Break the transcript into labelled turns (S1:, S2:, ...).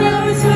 S1: never tell